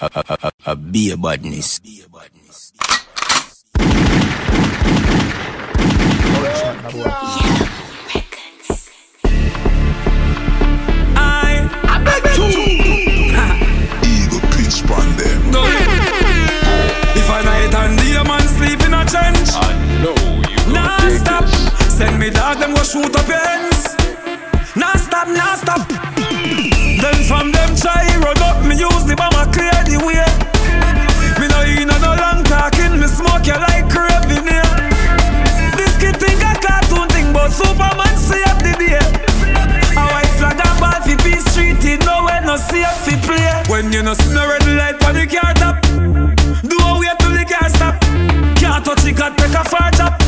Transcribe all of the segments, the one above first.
a, a, a, a be a badness. I, I beg you. Eagle pitch pan them. Go. If I night and day a man sleep in a trench, I know you nah stop. Send me dog, them go shoot up your ends. Nah stop, nah stop. Then from them try run up, me use the bomber clear the way. Me no in no long talking, me smoke you like craving here. This kid think a cartoon thing, but Superman save the day. A white flag and ball fi peace street, it nowhere no safe fi play. When you no see no red light on the car top, do a wait till the car stop. Can't touch it, got take a far chop.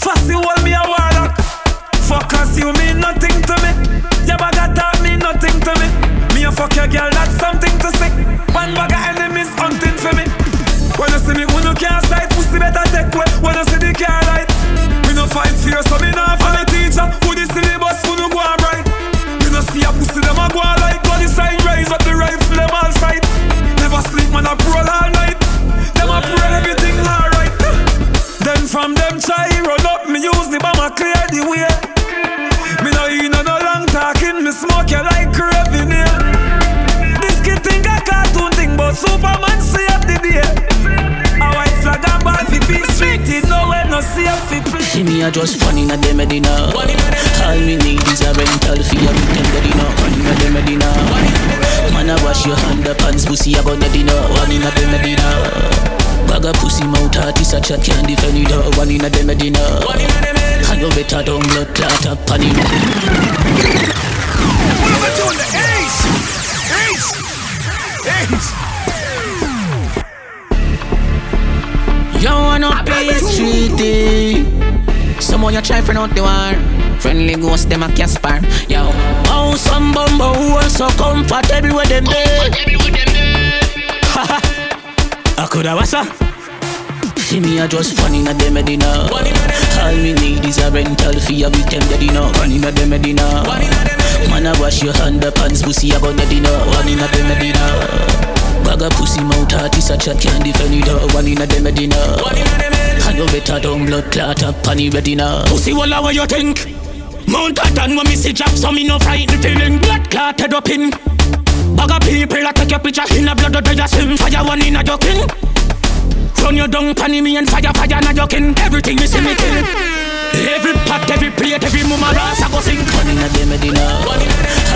Fast you hold me a warlock. Fuck us, you mean nothing to me. Me a fuck your girl, that's something to say. One bag of enemies hunting for me. When you see me, when you can't sight, pussy better take way. When you see the car light, me no fight fear, so me not follow teacher. Who the syllabus, who no go on right. Me no see a pussy, them a go on like God sign, rise up the rifle, them all sight. Never sleep, man, I roll all night. Them a pray everything alright. Then from them try run up, me use the bomber clear the way. Me a just funny na dem Medina All me need is a rental fee a weekend Medina One in a dem Medina Man a wash your hand up pants pussy a gun Medina One in a dem Medina Bag a pussy mouth artist a chat can't defend it uh, One in a dem Medina And you better don't blood clot up on him What am I doing? The ace! Ace! Ace! You wanna peace treaty Someone you try friend out the war Friendly ghost them a Casper Yo. Oh some bumbo who are so comfortable with them day I coulda was a See me a just funny na dem Medina All me need is a rental fee a weekend Medina One in a dem Medina Man a wash your hand up pants pussy a gun Medina One in a dem Medina Bag a pussy mouth artist a chat can't defend it. One in a dem Medina And you better don't blood clot up on the Medina Pussy walla what you think? Mount Titan when me see drop so me no frightened feeling Blood clotted up in. Bag of people that take your picture in a blood that you swim Fire one in a joking Run your down panny me and fire fire na joking Everything me see me kill. Every pot, every plate, every mama ras I go sing. One in a dem Medina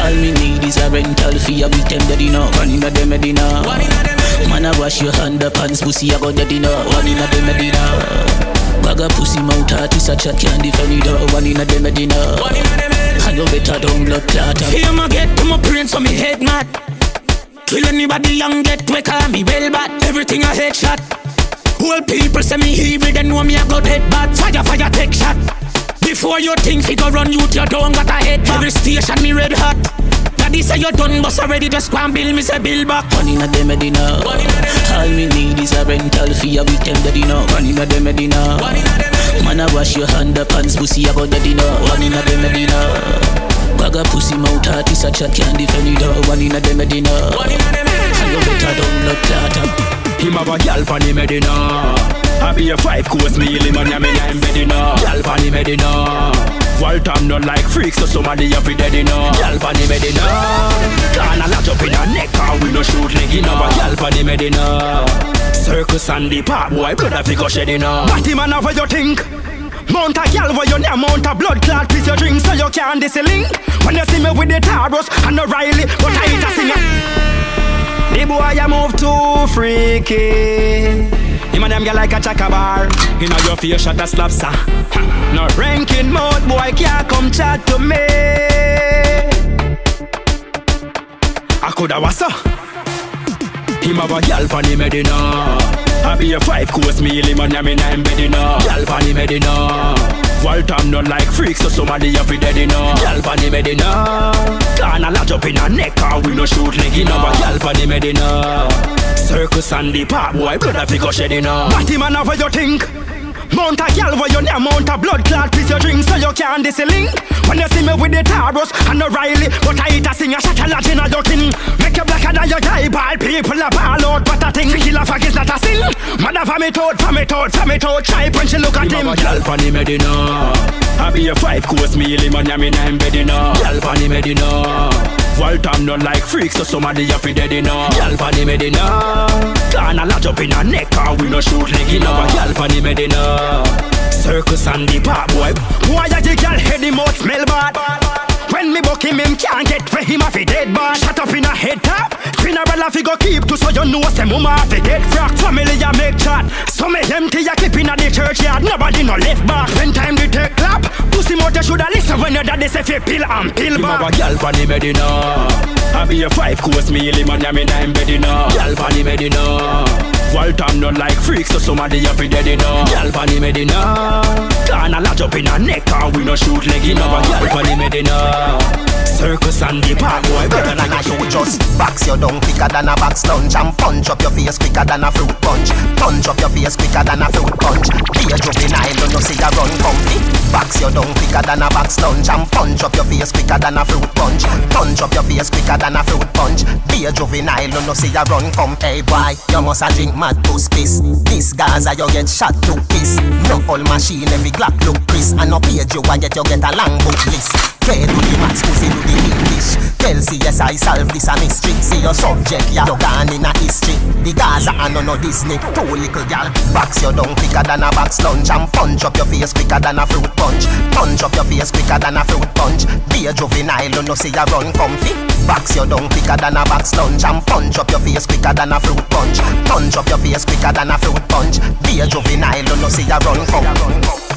All me need is a rental fee a weekend Medina One in a dem Medina Man a wash your hand up pants pussy a go Medina One in a dem Medina Bag a pussy mouth artist a chat can't defend it uh, One in a dem Medina And you better don't blood up Here me get to my brain so me head mad. Kill anybody young get quick call me well bad. Everything a headshot Whole people say me evil, they know me a go dead bad. Fire, fire, take shot. Before you think fi go run, you you don't got a head. Every station me red hot. Daddy say you done, bust already just go and bill me say bill back. One in a dem Medina. All me need is a rental fee a weekend Medina. One in a dem Medina. Man a wash your hand up pants pussy a go Medina. One in a dem Medina. Bag a pussy mouth artist a chat can't defend it uh, One in a dem Medina. And you better don't blood clot up. Him have a gal for the Medina I be a five course meal him and me I'm Medina Gal for the Medina Waltham not like freaks so somebody have it dead enough Gal for the Medina. Can a lot up in a neck and we no shoot leg gal for the Medina. Circus and the pop boy blood a figure shed enough Batty man what you think? Mount a gal where you near mount a blood clot piece your drink so you can't dissiling When you see me with the Taurus and the Riley but I hit a singer the boy a move too freaky Him and them get like a chakabar You know your face shot a slap sa No ranking mode boy can't come chat to me. I coulda was so Him have a gal for the Medina. I be a five course meal him and me name Medina. Gal for the Medina. Waltham not like freaks so somebody have it dead enough Gal for the Medina. Can a lodge up in a neck and we no shoot leg. In a Gal for the Medina Circus and the pop boy blood uh. a figure shed enough Batty man what you think Mount a gal where you near mount a blood clot piece your drink so you can't dissiling When you see me with the Taurus and the Riley But I hit a sing a shot a lot in a looking Make you blacker than your guy ball people a ball out But thing. Killer fuck is not a sin. Mother for me toad, for me toad, for me toad. Try when she look at him. Girl from the Medina. I be a five course meal, man, ya me name Bedina. Uh. Girl from the Medina. Voltam not like freaks, so somebody have to dead enough. Girl from the Medina. Can a lot up in her neck, and we no shoot leg enough. Girl from the Medina. Circus and the pop boy. Why are the girl head him out smell bad? When me buck him, him can't get where him have a dead bad. Shut up in a head top. Funeral fi go keep to so you know say mama have a dead frack. Family a make chat. So me empty a clip in a the churchyard. Nobody no left back. When time they take clap, pussy mouth you shoulda listen when your daddy say fi pill and pill Him have back. a girl from the Medina. I be a five course meal, man, ya me name Bedina. Girl from the Medina. Voltam not like freaks, so somebody have to dead enough. Girl from the Medina. Can a lot up in her neck, and we no shoot leg enough. Girl from the Medina. Circus and the park boy, better than a You just box your down quicker than a box lunch and punch up your face quicker than a fruit punch. Punch up your face quicker than a fruit punch. Be a juvenile, you see ya run comfy. Box your down quicker than a box lunch and punch up your face quicker than a fruit punch. Punch up your face quicker than a fruit punch. Be a juvenile, you know see ya run come. Hey boy, you must a drink mad puss piss. This Gaza you get shot to piss. No old machine every Glock look Chris. And no page you a get you get a long book list. Play do the maths, pussy do the English. Tell CSI solve this a mystery. See your subject, yeah, you gone in a history. The Gaza and no no Disney. Two little gal, box your down quicker than a box lunch and punch up your face quicker than a fruit punch. Punch up your face quicker than a fruit punch. Be a juvenile, you know see ya run comfy. Box your down quicker than a box lunch and punch up your face quicker than a fruit punch. Punch up your face quicker than a fruit punch. Be a juvenile, you know see ya run comfy.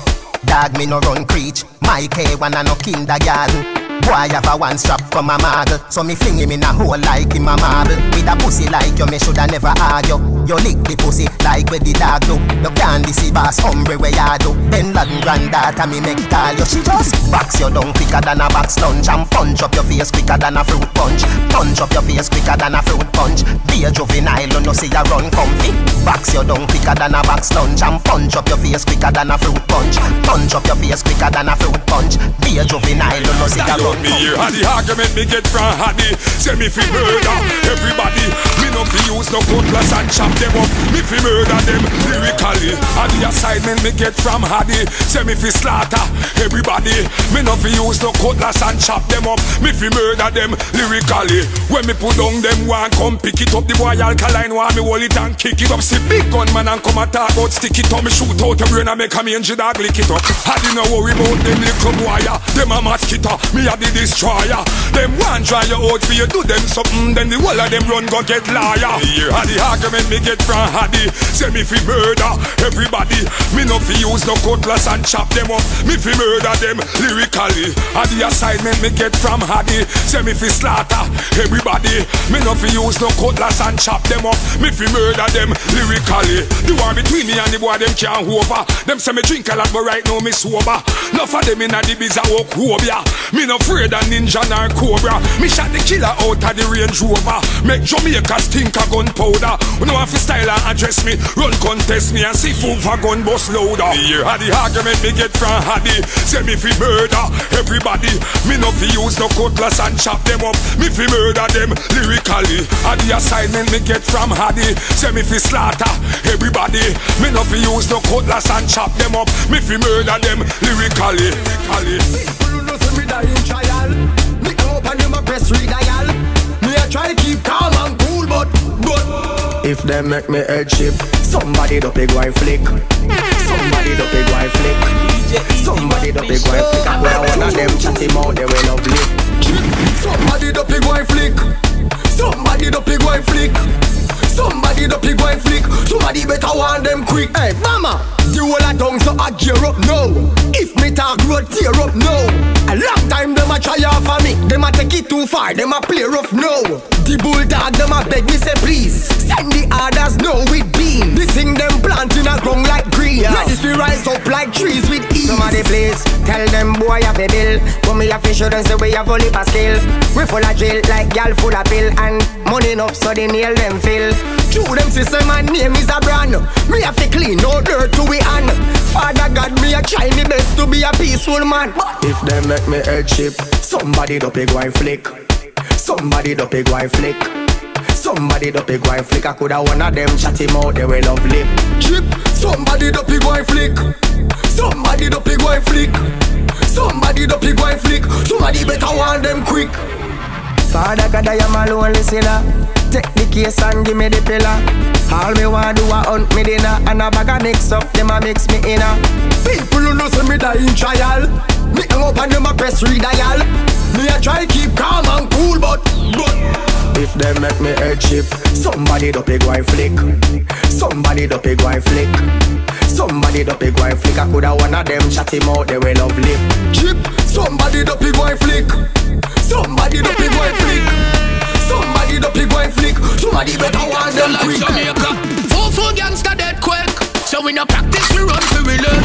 Dog me no run creech. My K1 a no kindergarten Boy have a one strap from a model So me fling him in a hole like him a marble. With a pussy like you me shoulda never argue. You lick the pussy like where the dog do. You can't deceive boss hombre where you do. Then Latin granddaughter me make call you. She just box you down quicker than a box lunch And punch up your face quicker than a fruit punch. Punch up your face quicker than a fruit punch. Be a juvenile you know see ya run comfy. Box you down quicker than a box lunch And punch up your face quicker than a fruit punch. Punch up your face quicker than a fruit punch. Be a juvenile you know see ya run me hear how the argument me get from Haddy Say me fi murder everybody. Me no fi use no cutlass and chop them up. Me fi murder them lyrically. And the assignment me get from Haddy Say me fi slaughter everybody Me no fi use no cutlass and chop them up Me fi murder them lyrically When me put down them one come pick it up The boy alkaline want me hold it and kick it up See big gun man and come attack out stick it up Me shoot out your brain and make a mangy dog lick it up Haddy no worry about them little boy ah. Them a mosquito Me a the destroyer. Them want dry you out for you do them something, then the whole of them run go get liar. How the argument me get from Haddy. Say me fi murder everybody. Me no fi use no cutlass and chop them up. Me fi murder them lyrically. And the assignment me get from Haddy. Say me fi slaughter everybody. Me no fi use no cutlass and chop them up. Me fi murder them lyrically. The war between me and the boy them can't over. Them say me drink a lot, but right now me sober. Enough of them inna the biz a walk hobia. Me no afraid of ninja nor cobra. Me shot the killer out of the Range Rover. Make Jamaica stink a gunpowder. You know if style and address me, run contest me and see food for gun bust louder. Hear how the argument me get from Haddy. Say me fi murder everybody. Me no fi use no cutlass and chop them up. Me fi murder them lyrically. And the assignment me get from Haddy. Say me fi slaughter everybody. Me no fi use no cutlass and chop them up. Me fi murder them lyrically. lyrically. People who know say me die in trial. Me come up and press read. Me a try keep calm and cool, but but If them make me head chip, somebody do big white flick. Somebody do big white flick. Somebody do big white flick. I put one of them chatty mouth, they will lovely. somebody the pig white flick. Somebody the pig white flick. Somebody the pig white flick. Somebody better want them quick. Hey, mama, the whole of tongue so I gear up now. If me talk road tear up now. A long time them a try off of me. Them a take it too far. Them a play rough now. The bulldog them a beg me say please. Send the others now with beans. The thing them plant in a ground like green. Ready to rise up like trees with ease. Somebody please tell them boy have a bill. But me have to show them say we have only a skill. We full of drill like gal full of pill and money enough so they nail them fill. True them say say my name is a brand Me have to clean no dirt to we hand Father God me a try me best to be a peaceful man If them make me head chip, somebody do big white flick. Somebody do big white flick. Somebody dopey go and flick. I coulda one of them chat him out. They will love lip. Chip, somebody dopey go and flick. Somebody dopey go and flick. Somebody dopey go and flick. Somebody better want them quick. Father God, I am a lonely sinner. Take the case and give me the pillar. All me want do a hunt me dinner and a bag of mix up, them a mix me inner. People who know say me die in trial. Me hang up and them a press redial. Me a try keep calm and cool, but but if them make me head chip, somebody do pig wine flick. Somebody do pig wine flick. Somebody do pig wine flick. I coulda one of them chat him out, they will love lip. Chip, somebody do pig wine flick. Somebody do Somebody better want them quick. Jamaica, four four gangster dead quick. So we no practice, we run for we learn.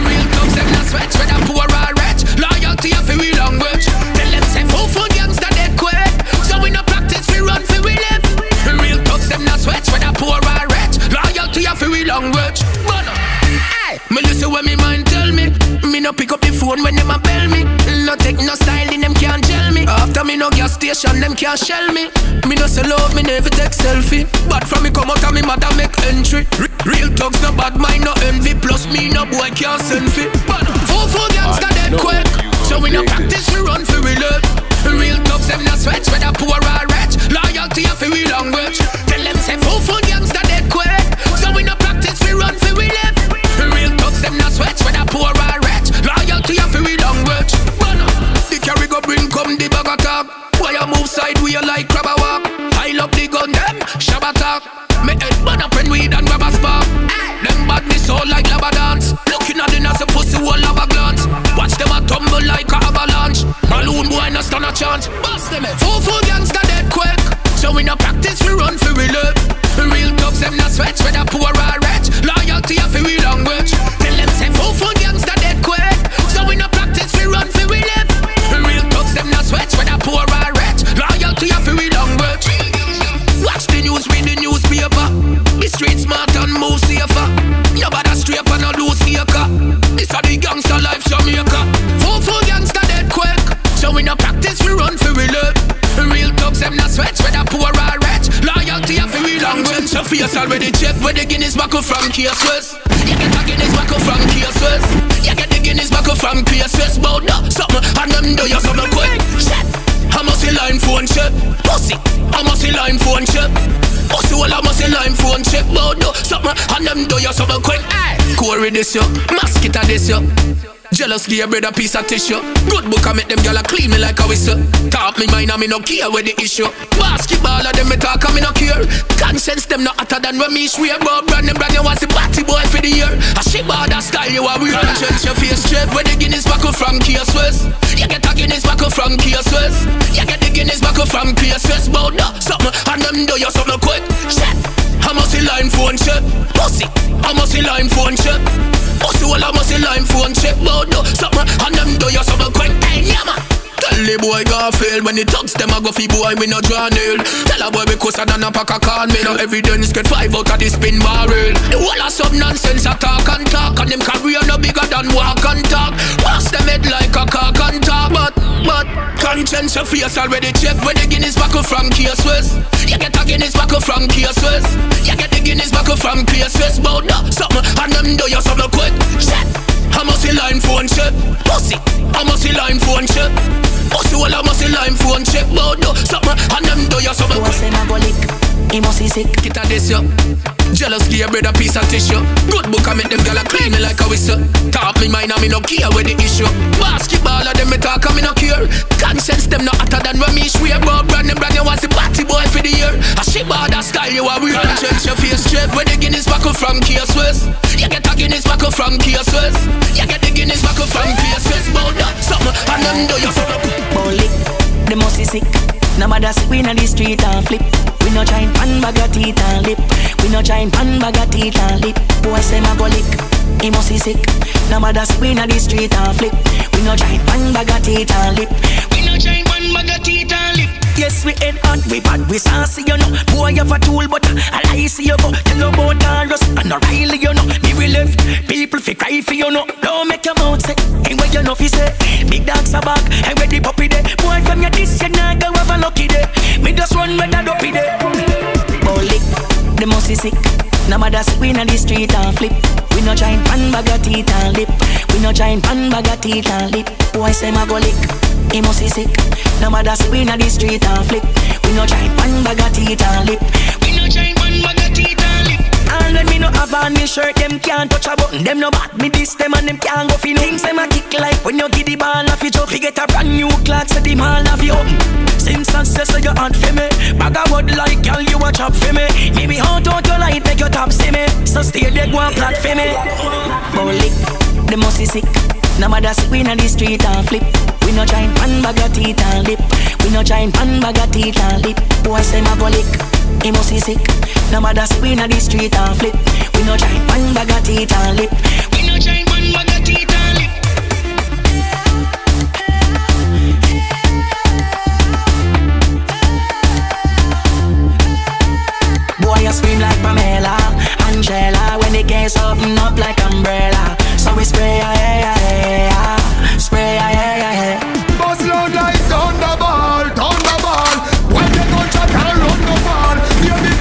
Real thugs them not sweat, whether poor or rich. Loyalty for we language. Tell them say four four gangster dead quick. So we no practice, we run for we live. Real thugs them not sweat, whether poor or rich. Loyalty for we language. But hey, me listen when me mind tell me. Me no pick up the phone when them a bell me. No take no station, them can't shell me. Me no sell love, me never take selfie. But from me come out of me mother make entry. R- real thugs no bad mind, no envy. Plus me no boy can't send fi. But four four gangsta dead quick. So we no practice, we run for we live. Real thugs them not sweat, whether poor or you move side we you like crab a walk? I love the gun them shabba talk. Me head burn up when weed and grab a spark. Them bad me so like lava dance. Looking at the as a pussy wall lava glance. Watch them a tumble like a avalanche. Balloon boy no stand a chance. Bust them it. Four four gangsta dead quick. So we no practice we run for we live. Real thugs them not sweat whether poor or from. You get a Guinness buckle from cases. You get the Guinness buckle from cases. Bout up something and them do you something quick. Shit. I must see line phone chip. Pussy. I must see line phone chip. Pussy well I must see line phone chip. Bout do something and them do you something quick. Hey. Corey this yo. Mosquito this yo. Jealous bread a piece of tissue. Good book I make them gyal a clean me like a whistle. Talk me mind and me no care where the issue. Basketball of them me talk and me no care. Konshens them no hotter than when me swear. But brand them brand you was the batty boy for the year. A shit ball that style you a weird. Change your face straight where the Guinness buckle from Case West. You get a Guinness buckle from Case West. You get the Guinness buckle from Case West. Bout that something and them do you something quick. Shit. I must see line phone chip. Pussy. I must see line phone chip. Pussy well I must see line phone chip. Bout do something and them do you something quick. Hey, yeah man. Tell the boy go fail when he talks them a go fi boy me no draw nail. Tell a boy because I done a pack a can me no evidence get five out of the spin barrel. The whole of some nonsense a talk and talk and them career no bigger than walk and talk. Pass them head like a cock and talk, but but Konshens your face already check when the Guinness buckle from Case West. You get a Guinness buckle from Case chip. Pussy. I must see line phone chip. Pussy well I must see line phone chip. Bout do something and them do you something quick. say na go lick, he must be sick. Get a this yo. Jealous give a bread a piece of tissue. Good book I make them gyal a clean me like a whistle. Talk me mind and me no care where the issue. Basketball of them me talk and me no care. Konshens them no hotter than when me swear. But brand them brand you was the batty boy for the year. A shit ball that style you a weird. Change your face straight where the Guinness buckle from Case West. You get a Guinness buckle from Case West. You get the Guinness buckle from Case West. Bout that uh, something and them do you something. Boy lick, they must be sick. No matter sick, we in the street and flip. We no giant pan bag of teeth and lip. We no giant pan bag of teeth and lip. Boy say ma go lick, he must be sick. No matter sick, we in the street and flip. We no giant pan bag of teeth and lip. We no giant pan bag of teeth and lip. Yes, we head on, we bad, we saucy, you know. Boy, you have a tool, but I lie, see you go. Tell you about Taurus and O'Reilly, you know. Me we left, people fi cry for you know. Don't make your mouth say, ain't what you know fi say. Big dogs are back, and where the puppy day. Boy, from your this, you nah go have a lucky day. Me just run when I dopey day. The most sick. No matter sick, we in the street and flip. We no giant pan bag of teeth and lip. We no giant pan bag of teeth and lip. Boy say my go lick. He must be sick. No matter sick, we in the street and flip. We no giant pan bag of teeth and lip. We no giant pan bag of teeth and lip. On me shirt, them can't touch a button. Them no bad me this them and them can't go fi. Things them a kick like when you get the ball off your joke. You get a brand new clock, so the mall off you open. Since success so you aunt for me. Bag a word like girl you a chop for me. Maybe heart out your light make your top see me. So stay there go and plot for me. Bowlick, the most is sick. No matter sick we in the street and flip. We no giant pan bag of teeth and lip. We no giant pan bag of teeth and lip. Boy say my go. He must be sick. No matter sick we in the street and flip. We no giant pan bag of teeth and lip. We no giant pan bag of teeth and lip. Boy, you scream like Pamela, Angela When the case open up like umbrella we spray, yeah, yeah, yeah, yeah Spray, yeah, yeah, yeah, yeah Bust loud like thunderball, thunderball. When the gunshot and run the ball, baby.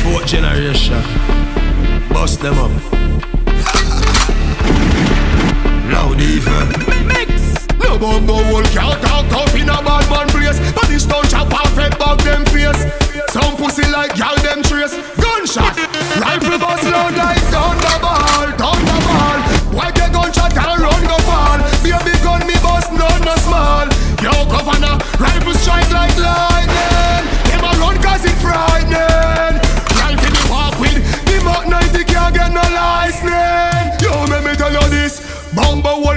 Fourth generation. Bust them up. Loud even. No bumbo will can't talk tough in a bad man place But this don't chop off head bag them face Some pussy like gal them trace Gunshot, rifle bust loud like thunderball, thunderball lightning. Me The Mac 90 can't get no Yo me tell you this. Box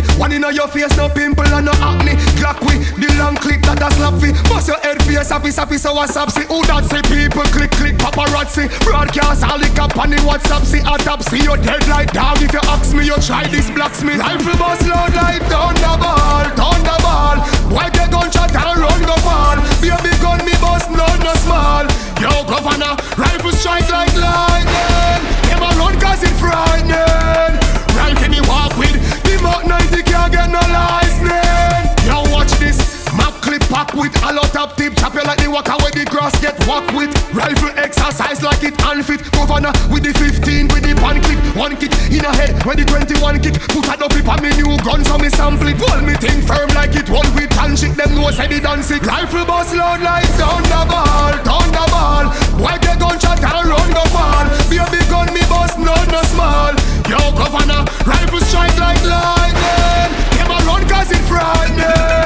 me One in your face, no pimple and no acne. Glock we, the long clip that a slap fi Bust your head face, happy happy so what's up? See Who that say people click click paparazzi. Broadcast all the cap on the WhatsApp. See autopsy You dead like dog. If you ask me You try this blocks me Rifle bust loud like thunderball, thunderball. Why the gunshot and run go fall. Baby gun me bust none no small. Yo governor, rifle strike like lightning. A run cause it frightening with a lot of tip. Chop you like the walker where the grass get walk with. Rifle exercise like it unfit. Governor with the 15 with the pan kick. One kick in a head when the 21 kick. Put a double on me new gun so me sample it. Hold me thing firm like it. Hold with hand shit Them know say the dance it Rifle bust loud like thunderball, thunderball. Why the gunshot and run go fall Baby gun me bust none no small. Yo governor, rifle strike like lightning. Them a run cause it frightening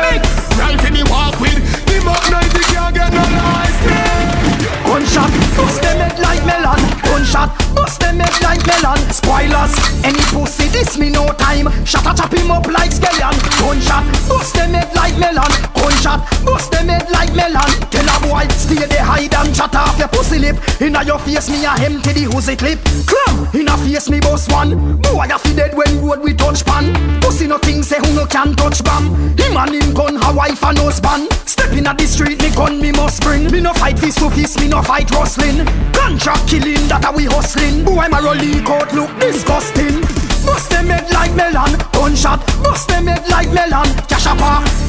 Gunshot, bust them head like melon. Spoilers, any pussy this me no time. Shut a chop him up like scallion. Gunshot, bust them head like melon. Gunshot, bust them head like melon. Tell a boy stay there hide and shut off your pussy lip. Inna your face me a empty the Uzi clip. Clam, inna face me boss one. Boy a fi dead when road we touch pan. Pussy no thing say who no can touch bam. Him and him gun a wife and husband. Step inna the street me gun me must bring. Me no fight fist to fist me no fight rustling. Contract killing that a we hustling. Boy my rolly coat look disgusting. Bust them head like melon, gunshot. Bust them head like melon, cash up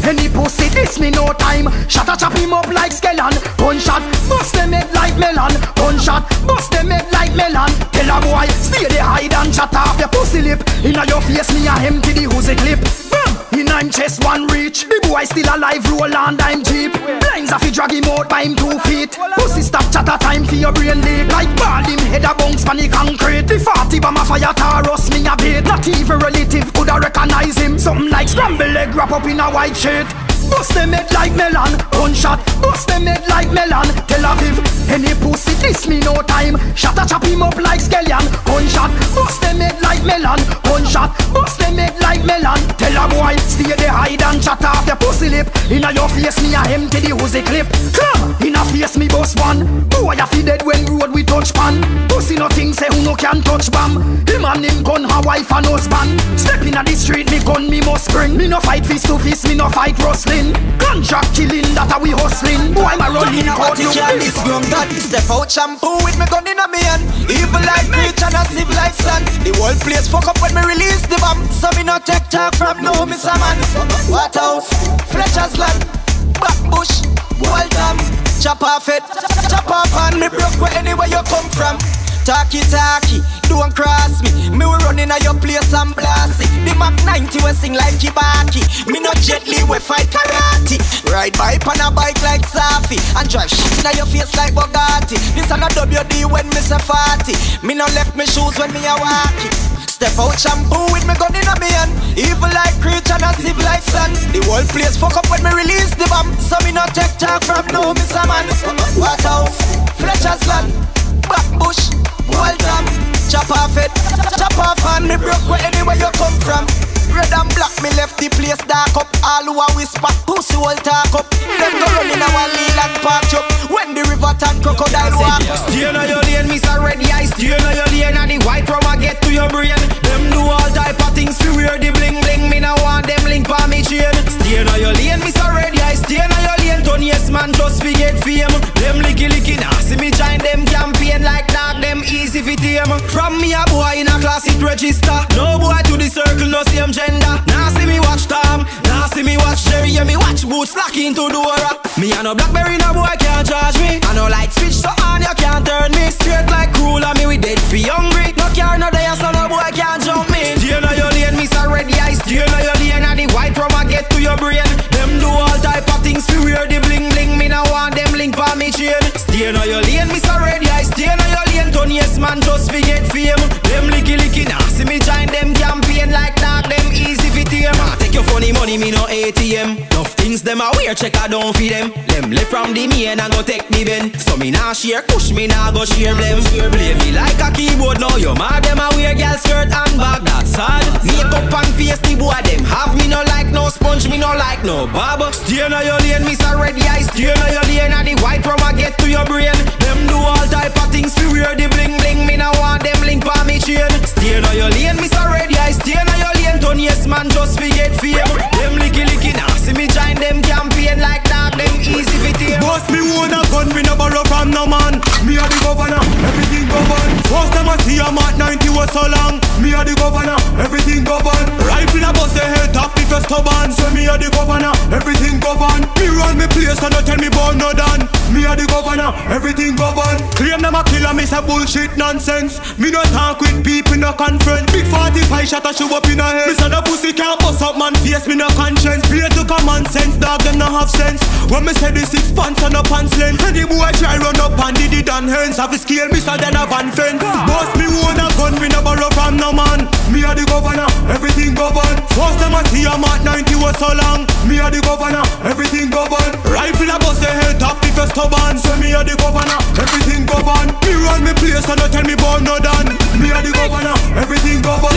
Any pussy this me no time. Shut a chop him up like skeleton. Gunshot. Bust them head like melon, gunshot. Bust them head like melon. Tell a boy stay there hide and shut off your pussy lip. Inna your face me a empty the Uzi clip. Bam! In I'm chest one reach. The boy still alive, roll and I'm cheap. Blinds a fi drag him out by him two feet. Pussy stop chatter time for your brain leak. Like ball him head a bounce pan the concrete. The 40 bomb a fire tar us me a Not even relative coulda recognize him. Something like scramble leg wrap up in a white sheet. Bust them head like melon, gunshot. Bust them head like melon. Tel Aviv, any pussy this me no time. Shut a chop him up like scallion, gunshot. Bust them head like melon, gunshot. Bust them head like melon. Tell a boy stay there hide and chat off your pussy lip. Inna your face me a empty the Uzi clip. Come inna face me boss one. Boy a fi dead when road we touch pan. Pussy nothing say who no can touch bam. Him and him gun a wife and husband. Step inna the street me gun me must bring. Me no fight fist to fist, me no fight rustling. Contract killing that a we hustling. Boy my rolling out you this groom that Step out shampoo with me gun in a me hand Evil like creature and sieve like sun The whole place fuck up when me release the bomb So me no take talk from no Mr. Man What Waterhouse, Fletcher's land Backbush, Waltham chop off it. Chop off and me broke where anywhere you come from. Talkie talkie, don't cross me. Me we running at your place and blast it. The Mac 90 we sing like Kibaki. Me no gently we fight karate. Ride bike on a bike like Safi and drive shit in your face like Bugatti. This a no WD when me say 40. Me no left me shoes when me a walkie. Step out shampoo with me gun in a me hand Evil like creature and civil like sun The whole place fuck up when me release the bomb So me no take talk from no Mr. Man What house, Fletcher's land Back bush, wall jam Chop off it, chop off and me broke where anywhere you come from. Red and black, me left the place dark up All who a whisper, pussy all talk up. Them go run in our lane and park up When the river turn crocodile walk Stay on your lane, Miss Ready I stay on your lane And the white rum get to your brain Them do all type of things to wear the bling bling. Me now want them link for me chain. Stay on your lane, Miss Ready I stay on your lane. Tony yes man just forget fame. Them licky licky now see me join them campaign Like dog them easy fi tame. From me a boy in a classic register. No boy to the circle no same gender. Now see me watch Tom. Now see me watch Jerry. Yeah me watch boots lock into Dora Me a no Blackberry no boy can't charge me. I no light switch so on you can't turn me Straight like cruel. And me we dead fi hungry. No car no day so no boy can't jump me Stay money me no ATM Enough things them a wear check I don't feed them. Them left from the main and go take the bend So me nah share push me nah go share them. Play me like a keyboard now you mad them a wear girl skirt and bag. That's sad. Makeup and face the boy them have me no like no sponge me no like no bob Stay on your lane Miss Ready I stay on your lane and the white rum a get to your brain. Them do all type of things to wear the bling bling me no want them link for me chain Stay on your lane Miss Ready I stay on your lane Tony yes man just forget fame Them licky licky now see me join them campaign like dog them easy fi tame Boss me own a gun, me no borrow from no man. Me a the governor, everything govern. First time I see a Mac 90 was so long. Me a the governor, everything govern. Rifle a bust the head top if you stubborn. So me a the governor, everything govern. Me run me place and don't tell me about no done. Me a the governor, everything govern. Claim them a killer, me say bullshit nonsense. Me no talk with people no conference. Big 45 shot a show up in a head. Me say the pussy can't bust up man face, me no conscience. Pray to common sense, dog them no have sense. When me say the six pants and the pants length, the boy try run up and did it and hands. Have a scale me so then a van fence. Boss me own a gun, me no borrow from no man. Me a the governor, everything govern. First time I see a Mac 90 was so long. Me a the governor, everything govern. Rifle a bust the head top if you stubborn. So me a the governor, everything govern. Me run me place and don't tell me about no done. Me a the governor, everything govern.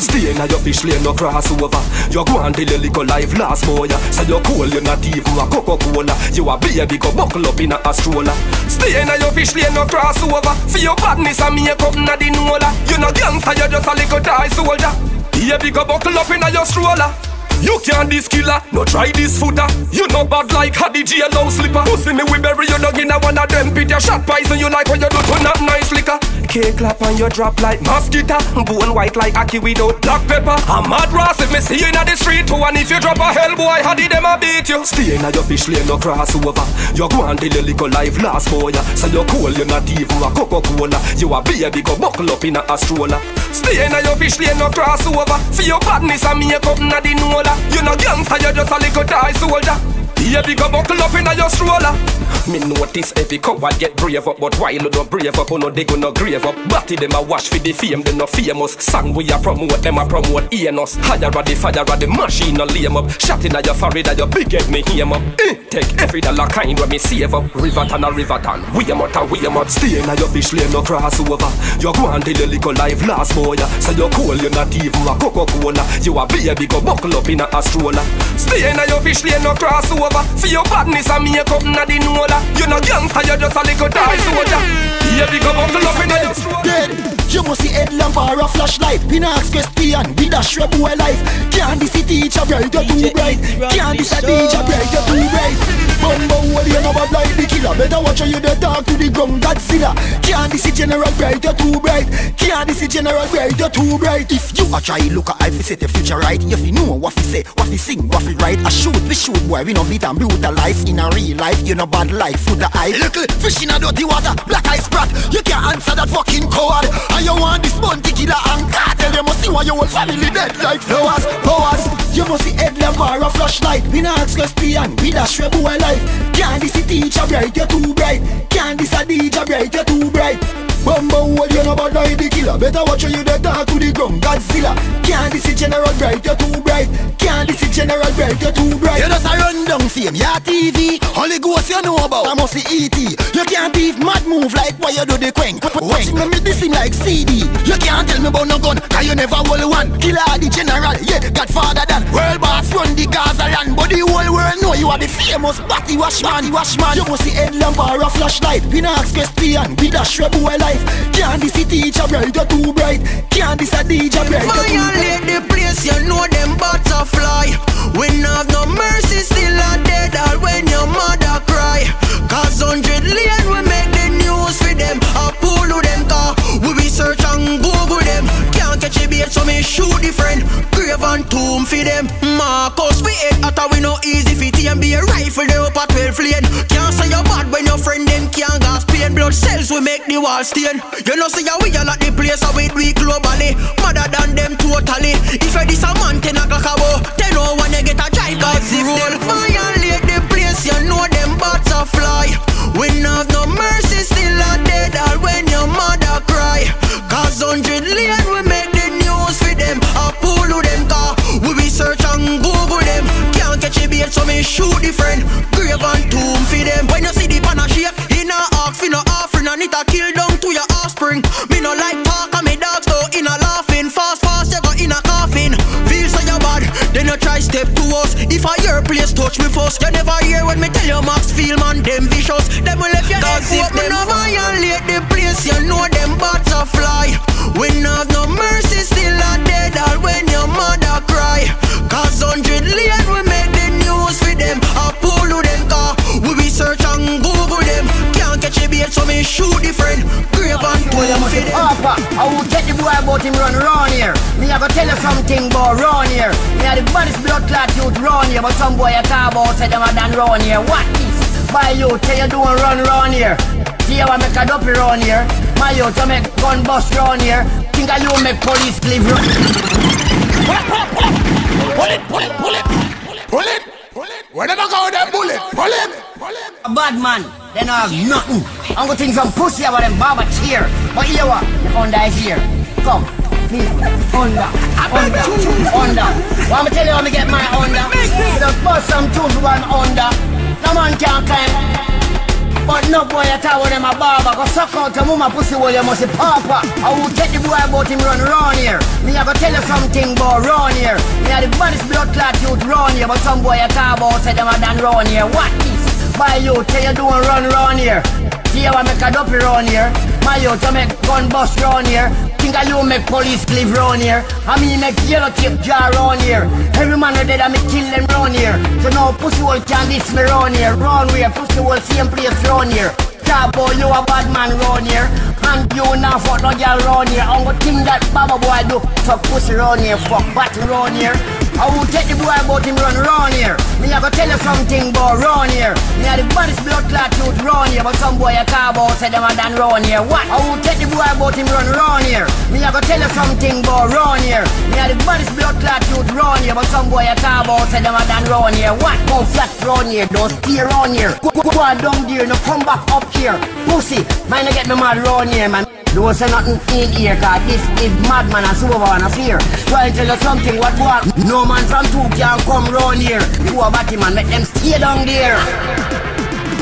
Stay in your fish lane, no cross over. You go and tell your little life last boy. Say you cool, you're not even a Coca-Cola. You a baby, go buckle up in a stroller. Stay in your fish lane, no cross over. For your badness and make up na the nola. You no gangster, you just a little toy soldier. Baby, go buckle up in your stroller. You can't this killer, no try this footer. You know bad like Haddy G low slipper. Pussy me we bury you dog in a one of them pit. Your shot poison you like when you do turn up nice liquor. Cake clap and you drop like mosquito. Bone white like Aki without black pepper. I'm mad Ross if me see you in the street too. And if you drop a hell boy, Haddy them a beat you. Stay in your fish lane, no cross over. You go and tell your little life last for ya. So you cool, you not even a Coca-Cola. You a baby go buckle up in a stroller. Stay in your fish lane, no cross over. For your badness and make up na the nola. You no gangster, you just a little toy soldier. Baby go buckle up in your stroller. Me notice every coward get brave up, but while you don't brave up, oh no they gonna grave up. Batty them a wash for the fame, they no famous. Song we a promote, them a promote Enos. Higher a the fire a the machine no lame up. Shot in a your forehead, a your big head me aim up. Eh, take every dollar kind when me save up. River tan a river tan, we am out and we am out. Stay in a your fish lane, no cross over. You go and tell your little life last boy. So you cool, you not even a Coca-Cola. You a baby go buckle up in a stroller. Stay in a your fish lane, no cross over. For your badness and make up na the nola. You no gangster, you just a little toy soldier. Baby go buckle up in a your. Dead. You must see headlamp or a flashlight. We not ask question. We dash boy life. Can't this a teacher bright? You're too bright. Can't this a teacher bright? You're too bright. Bumbo hole you no bad like the killer Better watch how you dey talk to the gum Godzilla Can't this General Bright, you're too bright Can't this General Bright, you're too bright If you a try look at I fi set the future right If you know what fi say, what fi sing, what fi write I shoot, we shoot boy, we no beat and brutalize In a real life, you no bad like foot the eye Little fish in a dirty water, black eye sprat You can't answer that fucking coward you want this bounty killer and Kartel You must see why your whole family dead like flowers, powers. You must see head lamp or a flashlight We not ask Crispian, we dash rebel life. Can't this a teacher bright, you're too bright. Can't this a DJ bright, you're too bright Bumbo hole, you know about the killer? Better watch you dey talk to the ground Godzilla. Can't this General Bright, you're too bright. Can't this General Bright, you're too bright. You just a run down fame, yeah TV Only ghosts you know about, I must see E.T. You can't beef mad move like why you do the quenk Watching me this thing like CD You can't tell me about no gun, cause you never hold one. Killer the General, yeah, Godfather than World boss run the Gaza land. But the whole world know you are the famous Batty washman, washman. You must see headlamp or a flashlight. We not ask Crispian, we dash rebel life. Can't this a teacher bright, you're too bright. Can't this a DJ bright, you're too bright. the place, you know them butterfly. We have no mercy, still a dead all when your mother cry. Cause hundred lane we make the news for them. I pull to them car, we research and google them. Can't catch a bait so me shoot the friend. Grave and tomb for them. Marcus we hate after we no easy fit and be a rifle they up at 12 lane Blood cells we make the wall stain. You know see how we are not the place how we do globally. Mother than them totally. If you this a man 10 o'clock about Then no one you get a drive Cause if them touch You never hear when me tell you Max feel man them vicious. Them will left your head if them no violate the place. You know them butterfly We have about him run round here. Me I go tell you something about round here. Me are the baddest blood clot youth round here, but some boy you talk about say them a done round here. What is? My youth, tell you doing run round here. See how I make a dopey round here. My youth, you make gun bust round here. Think I you make police live round. Pull it, pull it, pull it, pull it, pull it. Wherever go that bullet, pull it, pull it. A bad man, they don't have nothing. I'm gonna think some pussy about them barber chair. But here what? The under is here. Come. Here. Under. Under. Under. Want me tell you how me get my under? You just bust some with one under. No man can climb. But no boy at all when them a barber Go suck out your mama pussy while you must papa I will take the boy about him run round here Me I go tell you something about round here Me are the baddest blood clot youth round here But some boy at all about say them a done round here What is? My youth tell you doing run round here See how I make a dopey round here My youth you make gun bust round here Think I you make police live round here. I mean make yellow tape jar round here. Every man who dead I me kill them round here. So now pussy hole can't diss me round here. Round here, pussy hole same place round here. Talk boy, you a bad man round here. And you now fuck no girl round here. I'm gonna think that baba boy do. Fuck pussy round here, fuck bat round here I will take the boy about him run round here Me I go tell you something about round here Me are the baddest blood clot youth round here But some boy a talk about say them a done round here What? I will take the boy about him run round here Me I go tell you something about round here Me are the baddest blood clot youth round here But some boy a talk about say them a done round here What? Come flat round here, don't stay round here Go, go, go down there, no come back up here Pussy, mind to get me mad round here man don't say nothing in here, cause this is madman and super and a fear. Try to tell you something, what what? No man from two can come round here. You a batty man, make them stay down there.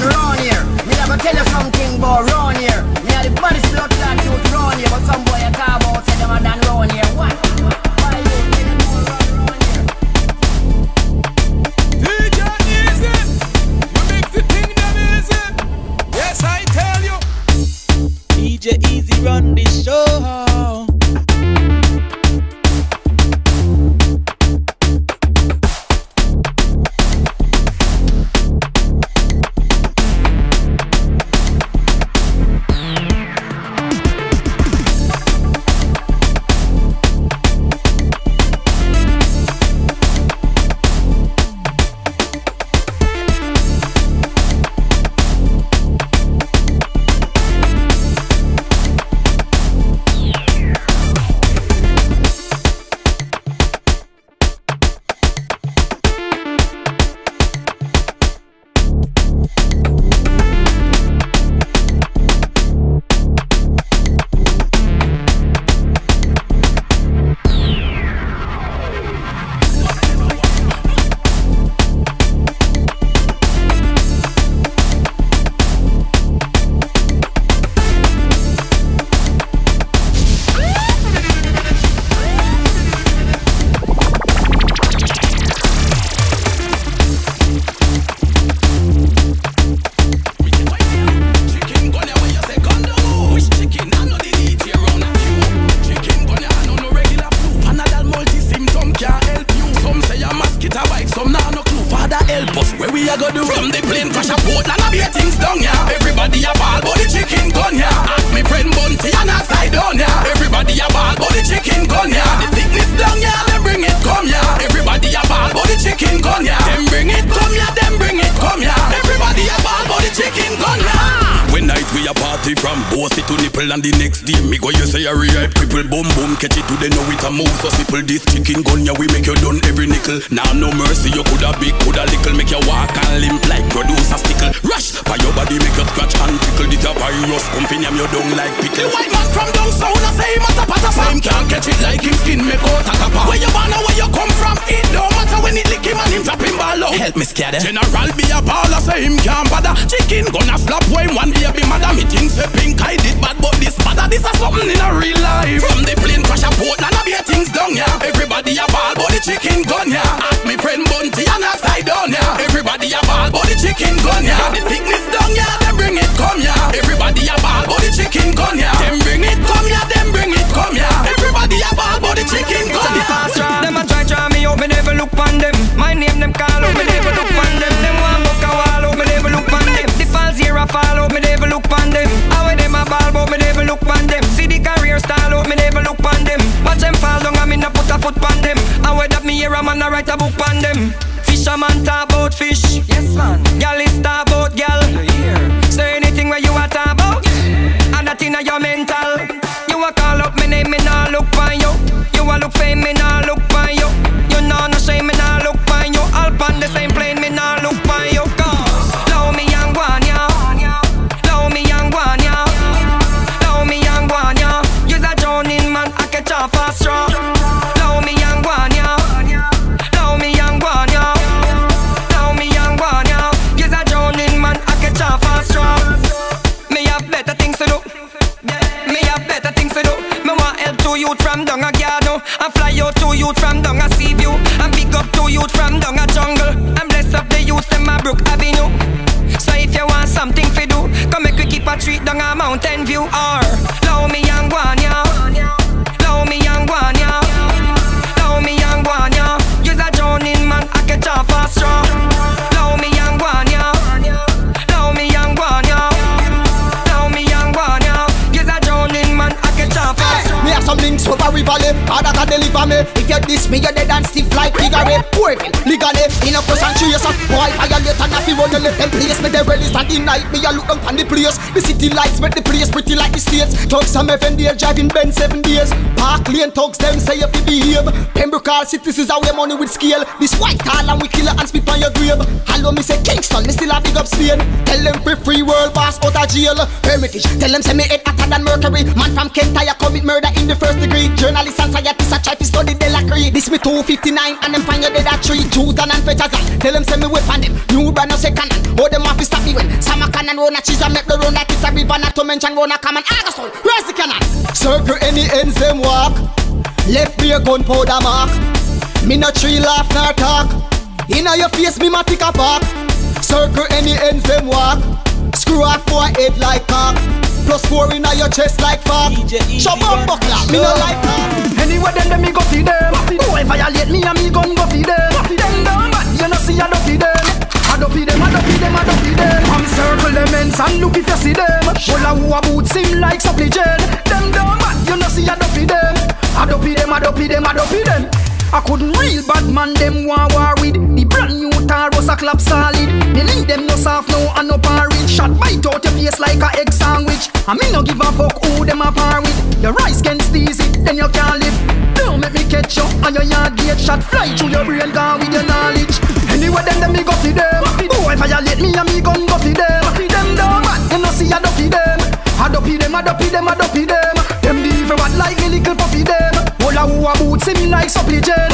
Round here, me never tell you something about round here. Are the baddest blood clot youth round here, but some boy a talk about say them a done round here. What? Move so simple this chicken gun yeah, we make you done every nickel. Now no mercy you coulda big coulda little make you walk and limp like body make you scratch and tickle this a virus. Come fin you down like pickle. The white man from down south a say him a tapa tapa him can't catch it like him skin make out a tapa where you born and where you come from it don't matter when it lick him and him drop him ball out. Help me scared. General be a baller say him can't bother. Chicken gonna slap when one baby mother. Me think say pink I did bad but this bad this a something in a real life. From the plane crash a Portland I bear things down yeah. Everybody a ball but the chicken gun yeah. Ask me friend Bunty and upside down yeah. Everybody a ball but the chicken gun yeah. The thickness down yeah them bring it come yeah everybody a ball but the chicken gun yeah them bring it come yeah them bring it come yeah everybody a ball but the chicken gun yeah them a try try me out me never look on them. My name them call out me never look on them. Them want book a wall out me never look on them. The falls here a fall out me never look on them. How them a ball but me never look on them? See the career style out me never look on them. Watch them fall down and me no put a foot on them. And where that me hear a man a write a book on them? Fisherman talk about fish. Yes man. Gal is talk about Figure Poorville Legally In a and trace Boy. Violate and if you run you let them place. Me they release and the night Me a look down on the place. The city lights make the place pretty like the states. Thugs some heaven they driving Benz seven days. Park lane thugs them say if you behave. Pembroke all how your money with scale. This white tall and we kill her and spit on your grave. Hello me say Kingston me still a big up Spain Tell them free free world boss out of jail. Hermitage Tell them say me head hotter than Mercury. Man from Kent I commit murder in the first degree. Journalists and scientists a try to study the lackery This me 259 and them find you dead at three Jordan and Fetazan Tell them say me whip on them. New brand no second hand. Oh them off to stop me when Sama cannon run a cheese and make the run like it's a river Not to mention run a common Agasol Where's the cannon? Circle any ends them walk. Left me a gunpowder mark. Me no tree laugh nor talk. Inna your face me ma tick a park Circle any ends them walk. Screw off for head like cock Plus four inna your chest like fuck Shove up buckler, me no like that Anyway, then them me go feed them. Oh, Boy violate me and me gun go feed them. Them down bad, you know see I don't feed them. I don't feed them, I don't feed them, I don't feed them. Come circle them ends and look if you see them. Well, I who a boots him like supply gel. Them down bad, you know see I don't feed them. I don't feed them, I don't feed them, I don't feed them. I couldn't real bad man them want war with New Taros a clap solid. Me link them no soft no and no porridge Shot bite out your face like a egg sandwich. And me no give a fuck who them a par with. Your rice can squeeze it then you can't live. Don't make me catch you and your yard gate shot Fly through your brain gone with your knowledge. Anyway them them me go for them. Boy violate me and me gun go for them? Them bad you know see I do for them. I do for them I do for them I do for them Them the evil like me little puppy them. All a who a boots him like supply gel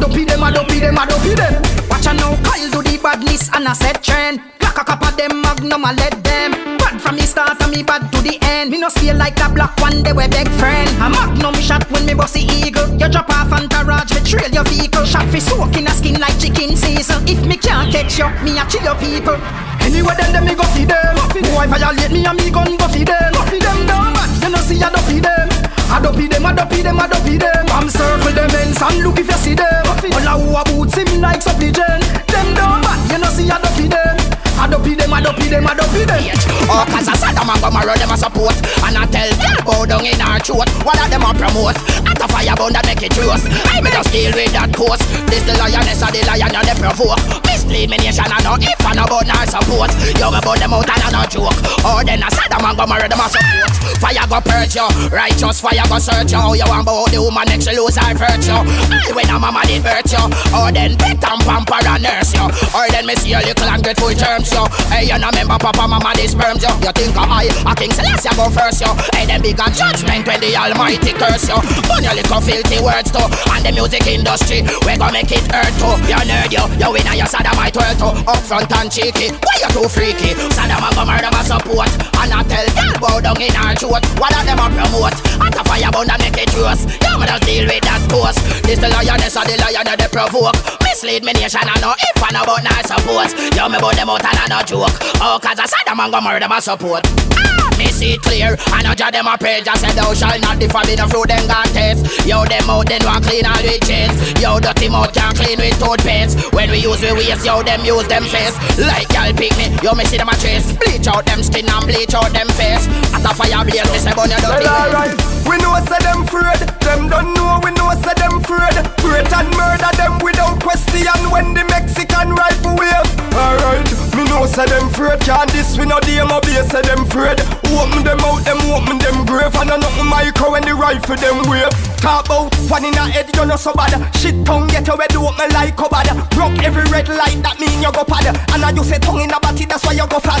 I do for them I do for them I do for them Watch out now Kyle do the badness and a set trend. Black a cup of them magnum I let them. Bad from the start and me bad to the end. Me no feel like a black one they were big friend. A magnum shot when me bossy eagle. You drop off entourage betrayal your vehicle. Shot fi soak in a skin like chicken season. If me can't catch you me a chill your people. Anyway then them me go feed them. Boy violate me and me gun go feed them. Go feed them down bad you know see I do feed them I do feed them I do feed them I do feed them Come circle them ends and look if you see them. All who a boots him like supply gen. Them down bad you know see I do feed them dopey them, a dopey them, them. Oh, cause I Sodom and Gomorrah them a support. And I tell girl bow down in our throat. What are them a promote? At a fire bone that make it juice I me just deal with that course. This the lioness of the lion and the provoke. Mislead me nation and no if and about our support. You me burn them out and no joke. Oh then I Sodom and Gomorrah them a support. Fire go purge you. Righteous fire go search you. You want bow the woman next she lose her virtue. I when a mama did hurt you. Oh then pet and pamper and nurse you. Or then me see a little ungrateful terms you. Hey you no remember papa mama this sperms you You think I a king Celestia go first you Hey them big on judgment when the almighty curse you Burn your little filthy words too. And the music industry we gon' make it hurt too. You nerd you You win and you sodomite world too. Up front and cheeky. Why you too freaky? Sodom and Gomorrah them a support. And I tell girl bow down in our throat. What are them a promote? At a fire bound and make it roast You me just deal with that post This the lioness of the lion that they provoke Mislead me nation I know if I know about not support You me bout them out and I no joke. Oh cause I Sodom and Gomorrah them a support. Ah, Me see it clear. And I judge them a page I said thou shall not differ in a fruit them got taste. Yo them out then want clean all with chase. Yo dirty mouth can't clean with toothpaste. When we use we waste yo them use them face. Like y'all pick me Yo me see them a trace. Bleach out them skin and bleach out them face. At a fire blaze me say burn your dirty Well alright We know say them afraid. Them don't know we know say them afraid. Great and murder them without question When the Mexican rifle wave. Alright Me know say them afraid. Can't this we no DM obey say them afraid Open them out them open them grave. And I nothing micro when the rifle them wave Talk about one in a head you know so bad. Shit tongue get away do me like a bad. Broke every red light that mean you go pad. And I you say tongue in a body that's why you go flag.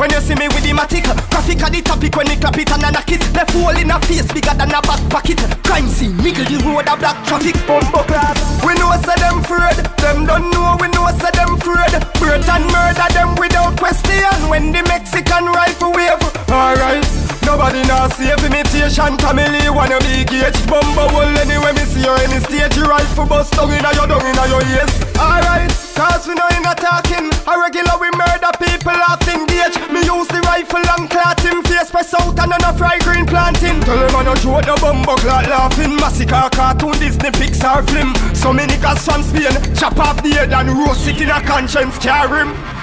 When you see me with the matic Graphic of the topic when me clap it and I knock it. Left hole in a face bigger than a back pocket. Crime scene, middle the road a black traffic. Bumbo clap. We know say them afraid. Them don't know we know say them afraid. Birth and murder them without question. When the Mexican rifle wave Alright Nobody now save imitation Family wanna be gauge Bumbo hole anyway me see you any stage. Rifle bust down in a your down in a your ears. Alright Cause we know you not talking. A regular we murder people off engage. Me use the rifle and clot him face. Press out and on a fry green planting. Tell them I no joke no bumbo clot laughing. Massacre cartoon Disney Pixar film So many niggas from Spain Chop off the head and roast it in a conscience carry him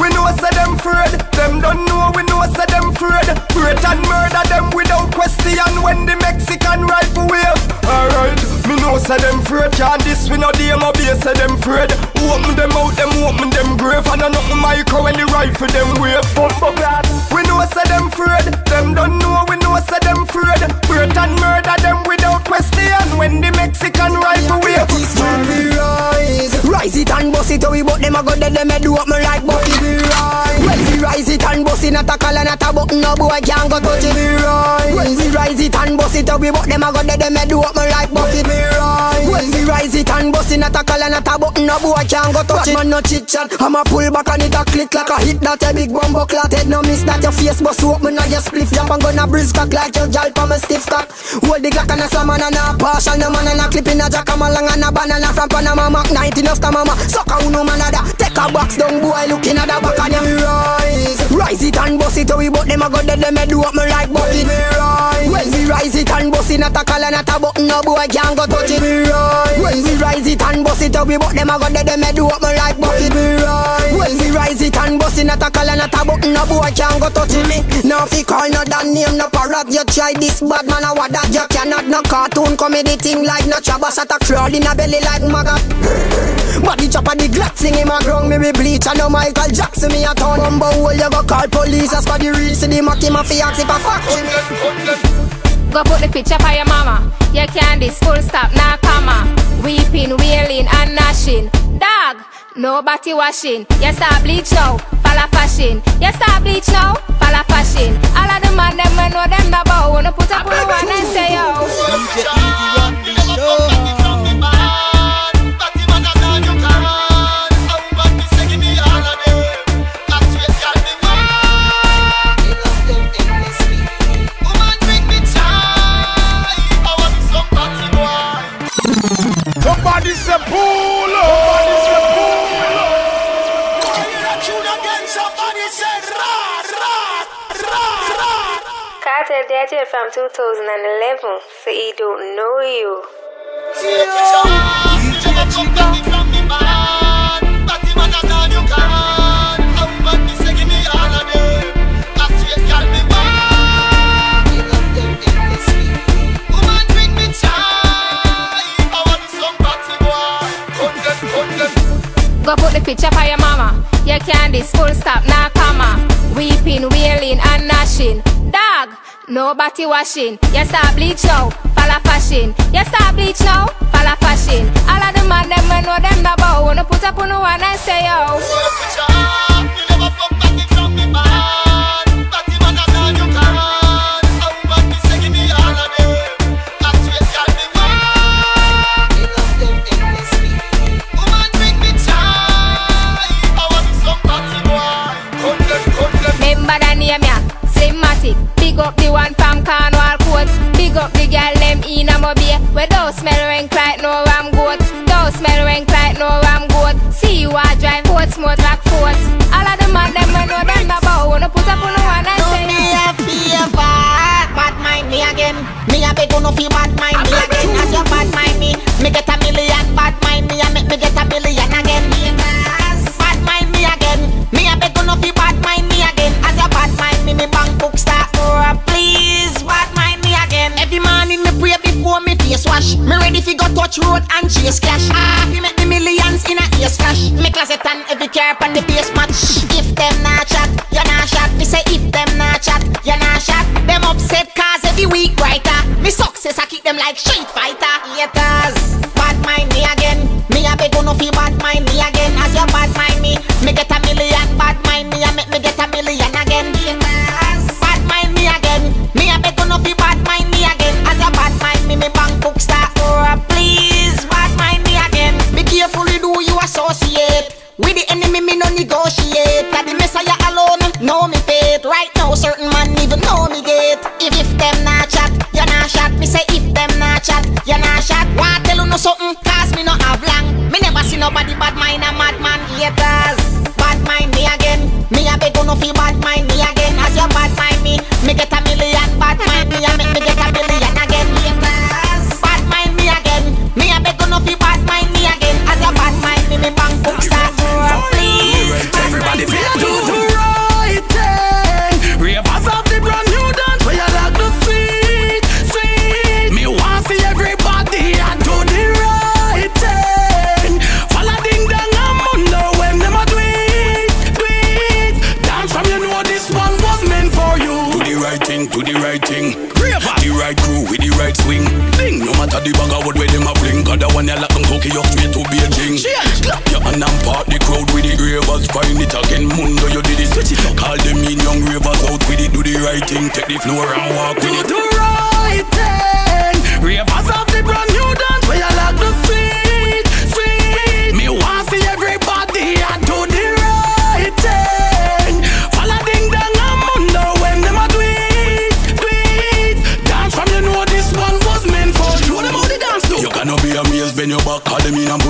we know say them afraid, them don't know we know say them afraid. Great and murder them without question when the Mexican rifle wave. Alright, me know say them afraid, can't this we no DM obey say them afraid. Open them out, them open them grave, and I nothing micro when the rifle them wave. Up that. We know say them afraid, them don't know we know say them afraid. Great and murder them without question when the Mexican rifle wave. Rise, rise it and bust it, oh, we but them a go dead, them a do up me like bucket rise. When we rise it and bust it, not a collar, not a button, no boy can't go touch it. Rise. When we rise it and bust it, oh, we but them a go dead, them a do up me like bucket. Rise. When we rise it and bust it, not a collar, not a button, no boy can't go touch it. Man no chit chat, I'ma pull back and it a click like a hit that a big bumbo clot head. No miss that your face bust me not your spliff jump and gonna breeze cock like your gal from a stiff cock. Hold the Glock and a salmon and a partial, no man and a clip in a jack, I'm a long and a banana from Panama, Mac 19 of mama. Suck a uno man a da, take a box down boy looking at the back and you rise Rise it and bust it we but them a go dead them a do up me like bucket me rise When we rise it and bust it not a collar not a button no boy can't go touch it. Me rise. When we rise it and bust it we but them a go dead them a do up me like bucket me rise. When we rise it and bust it not a collar not a button no boy can't go touch me. Now fi call no that name no parrot you try this bad man a what that you cannot no cartoon comedy thing like no chabas at a crawl in a belly like maggot Body chop the Glock sing him a ground me we bleach and no Michael Jackson me a turn. Bumbo hole you go call police as for the real see the Mackie Mafia if a fuck Go put the picture for your mama. You can't this full stop now comma. Weeping, wailing and gnashing. Dog, nobody washing. You start bleach now, follow fashion. You start bleach now, follow fashion. All of the man them know them the bow Wanna put up on one and say yo. DJ Easy run said that you're from 2011, so he don't know you. Go put the picture for your mama. Your candies, full stop, nah, comma. Weeping, wailing, and gnashing. Nobody washing. You start bleach now, follow fashion. You start bleach now, follow fashion. All of the man them when know them the bow. Wanna put up on the one and say yo. Up the girl them in a mobile. Where those smell rank like no I'm good. Those smell rank like no I'm good. See you a drive Portsmouth like Fort. All of the man them know them about. Wanna put up on the one and say. me a favor, bad mind me again. Me a beg no feel bad mind me again. Face wash. Me ready fi go touch road and chase cash. Ah, fi make me millions in a ear splash. Me closet and every car on the base match. If them not chat, you not shot. Me say if them not chat, you not shot. Them upset cause every week brighter. Me success I keep them like street fighter. Haters, bad mind me again. Me a beg no fi bad mind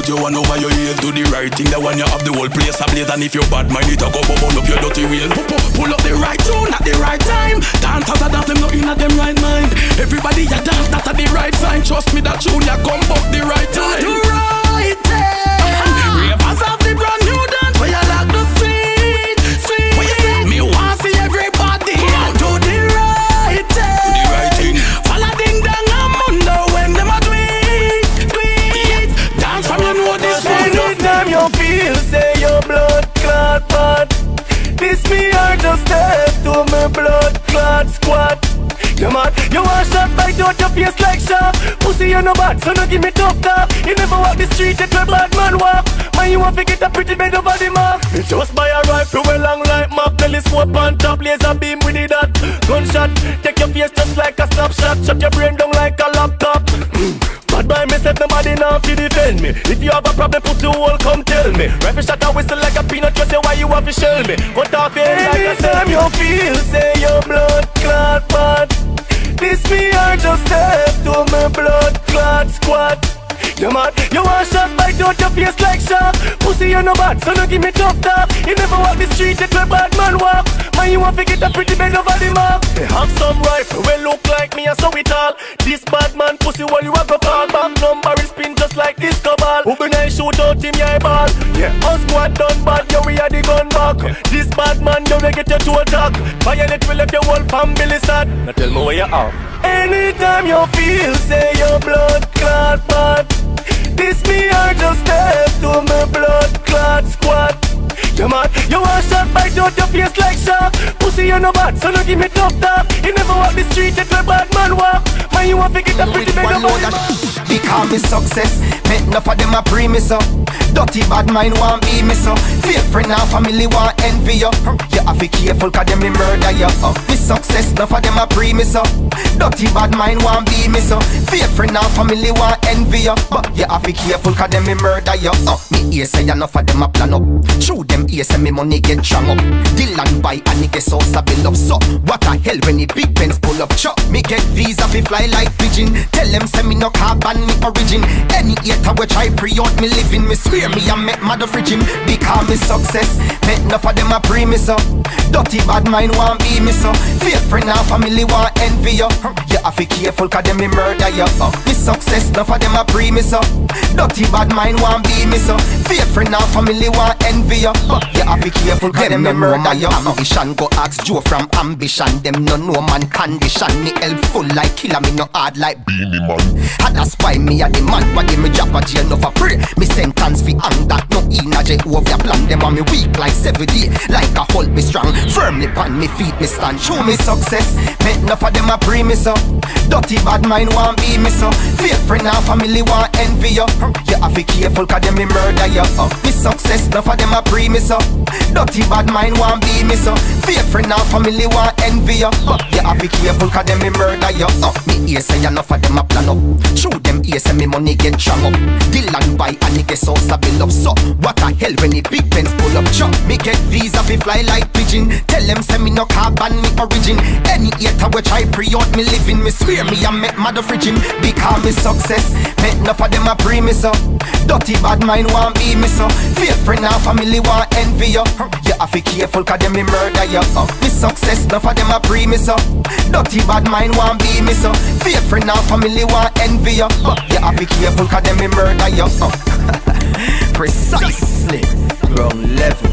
in and your one over your ears. Do the right thing, the one you have the whole place ablaze. And if you're bad mind it, a go bubble up your dirty ways. Pull, up the right tune at the right time. Dancers are dance them not in a them right mind. Everybody ya dance, that at the right sign. Trust me, that tune ya come up the right time. Do the right just step to me blood clot squad. Come on, you want shot bite out your face like sharp. Pussy you no bad, so no give me tough talk. You never walk the street, it's a bad man walk. Man, you want to get a pretty bed over the. Me just buy a rifle with long like Mac telescope on top, laser beam with it that gunshot. Take your face just like a snapshot, shut your brain down like a laptop. Said nobody now fi defend me. If you have a problem, put the wall, come tell me. Rifle shot a whistle like a peanut, just say why you have to shell me. Cut off your head like a Anytime you feel, say your blood clot bad. This me or just step to me blood clot squad. You mad? You want shot bite out your face like sharp Pussy you no bad, so no give me tough talk You never walk the street, it's where bad man walk Man you want to get a pretty bed over the map They have some rifle, we look like me and so it all This bad man pussy while you have a fall Who when I shoot out him, yeah ball Yeah, us squad done bad, yeah we are the gun back. This bad man, you will get you to attack. Violate will left your whole family sad. Now tell me where you are. Anytime you feel, say your blood clot bad. This me or just step to my blood clot squad. You mad? You want shot bite out your face like shark. Pussy you no bad, so no give me tough talk. You never walk the street yet where bad man walk. Man you want to get a pretty big of Because me success. Make enough of them a pre me so uh. Dirty bad mind want be me so Fake friend and family want envy you You have to be careful cause them me murder you uh, Me success enough of them a pre me so uh. Dirty bad mind want be me so Fake friend and family want envy you But you have to be careful cause them me murder you uh, Me ear say enough of them a plan up. Through them ear say me money get strong up. Dylan buy and he get so build up. So what the hell when the big pens pull up? Chop me get visa fi fly like pigeon. Tell them say me no carbon me origin. Any hater we try pre-out me living Me swear me I make mother friggin Because me success. Make enough of them a pre me so Dirty bad mind want be me so. Fake friend and family want envy you You have to careful cause them me murder you uh, Me success enough of them a pre me so Dirty bad mind want be me so. Fake friend and family want envy you uh, You have to careful cause them me murder you Ambition. Go ask Joe from ambition. Them no know man condition. Me helpful like killer me no hard like Beenie Man. And that's why me a the man Why me drop a jail no for pray Me sentence fi hang no in plan Them on me weak like seven day. Like a hold me strong Firmly on me feet me stand. Show me success. Make enough of them a pray me so Dirty bad mind want be me so Fake friend and family want envy you You have to careful cause them me murder you uh, Me success enough of them a pray me so Dirty bad mind want be me so Fake friend and family want envy you uh, You have to careful cause them me murder you uh, Me ear say enough of them a plan up. Through them ear say me money get strong up. Dylan buy and he get so build up. So what the hell when the big pens pull up Chop me get visa fi fly like pigeon. Tell them say me no carbon me origin. Any hater we try pre-out me living Me swear me I make mother friggin Because me success Make enough of them a pre me so Dirty bad mind want be me so. Fake friend and family want envy you You have to careful cause them me murder you uh, Me success enough of them a pre me so Dirty bad mind want be me so. Fake friend and family want envy you But you have to careful cause them me murder you uh. Precisely Ground level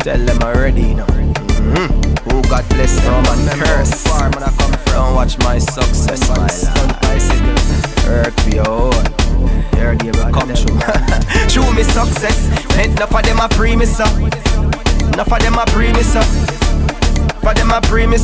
Tell them already know. Mm-hmm. Who God bless from and curse. far man I come from. Watch my success my life. Work for your own Your day will come true. True me success. Ain't enough of them a pre me so Enough of them a pre me For them a pre me